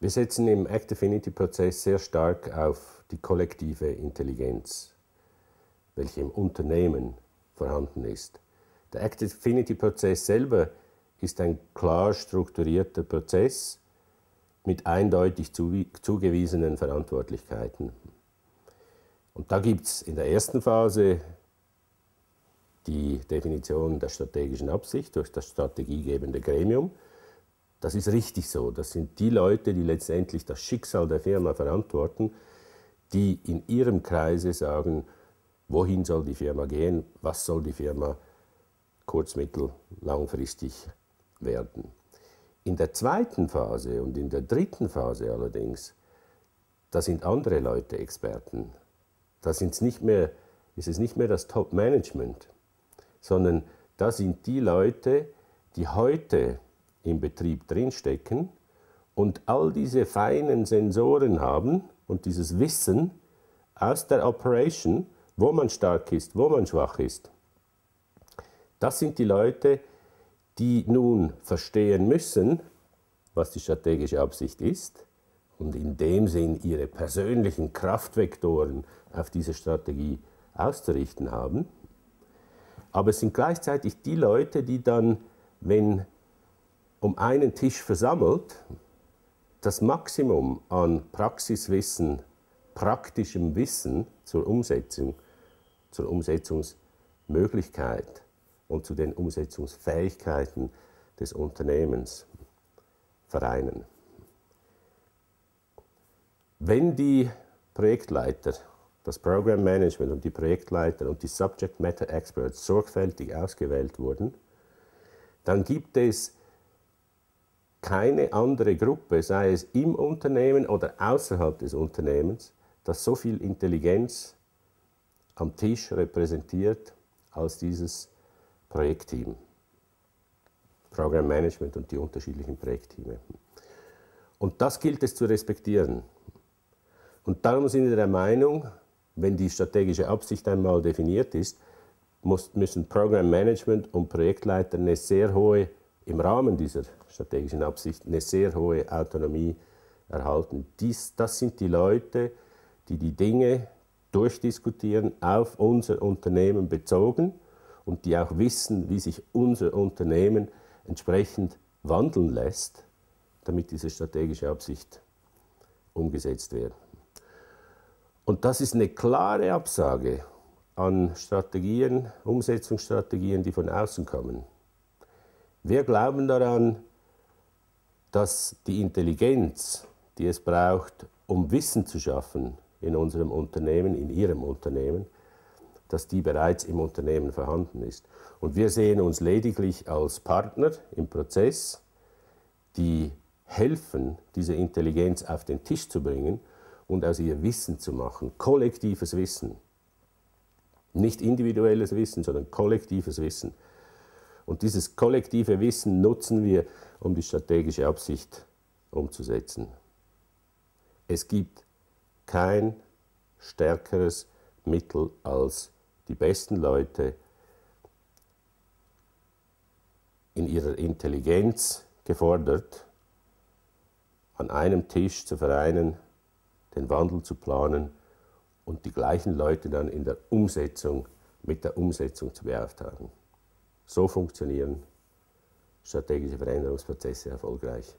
Wir setzen im Act Affinity-Prozess sehr stark auf die kollektive Intelligenz, welche im Unternehmen vorhanden ist. Der Act Affinity-Prozess selber ist ein klar strukturierter Prozess mit eindeutig zugewiesenen Verantwortlichkeiten. Und da gibt es in der ersten Phase die Definition der strategischen Absicht durch das strategiegebende Gremium. Das ist richtig so. Das sind die Leute, die letztendlich das Schicksal der Firma verantworten, die in ihrem Kreise sagen, wohin soll die Firma gehen, was soll die Firma kurz-, mittel-, langfristig werden. In der zweiten Phase und in der dritten Phase allerdings, da sind andere Leute Experten. Da sind's nicht mehr, ist es nicht mehr das Top-Management, sondern da sind die Leute, die heute im Betrieb drinstecken und all diese feinen Sensoren haben und dieses Wissen aus der Operation, wo man stark ist, wo man schwach ist. Das sind die Leute, die nun verstehen müssen, was die strategische Absicht ist und in dem Sinn ihre persönlichen Kraftvektoren auf diese Strategie auszurichten haben. Aber es sind gleichzeitig die Leute, die dann, wenn um einen Tisch versammelt, das Maximum an Praxiswissen, praktischem Wissen zur Umsetzung, zur Umsetzungsmöglichkeit und zu den Umsetzungsfähigkeiten des Unternehmens vereinen. Wenn die Projektleiter, das Program Management und die Projektleiter und die Subject Matter Experts sorgfältig ausgewählt wurden, dann gibt es keine andere Gruppe, sei es im Unternehmen oder außerhalb des Unternehmens, das so viel Intelligenz am Tisch repräsentiert als dieses Projektteam. Program Management und die unterschiedlichen Projektteams. Und das gilt es zu respektieren. Und darum sind wir der Meinung, wenn die strategische Absicht einmal definiert ist, muss, müssen Program Management und Projektleiter eine sehr hohe, im Rahmen dieser strategischen Absicht, eine sehr hohe Autonomie erhalten. Dies, das sind die Leute, die die Dinge durchdiskutieren, auf unser Unternehmen bezogen und die auch wissen, wie sich unser Unternehmen entsprechend wandeln lässt, damit diese strategische Absicht umgesetzt wird. Und das ist eine klare Absage an Strategien, Umsetzungsstrategien, die von außen kommen. Wir glauben daran, dass die Intelligenz, die es braucht, um Wissen zu schaffen in unserem Unternehmen, in Ihrem Unternehmen, dass die bereits im Unternehmen vorhanden ist. Und wir sehen uns lediglich als Partner im Prozess, die helfen, diese Intelligenz auf den Tisch zu bringen und aus ihr Wissen zu machen, kollektives Wissen. Nicht individuelles Wissen, sondern kollektives Wissen. Und dieses kollektive Wissen nutzen wir, um die strategische Absicht umzusetzen. Es gibt kein stärkeres Mittel als die besten Leute in ihrer Intelligenz gefordert, an einem Tisch zu vereinen, den Wandel zu planen und die gleichen Leute dann in der Umsetzung mit der Umsetzung zu beauftragen. So funktionieren strategische Veränderungsprozesse erfolgreich.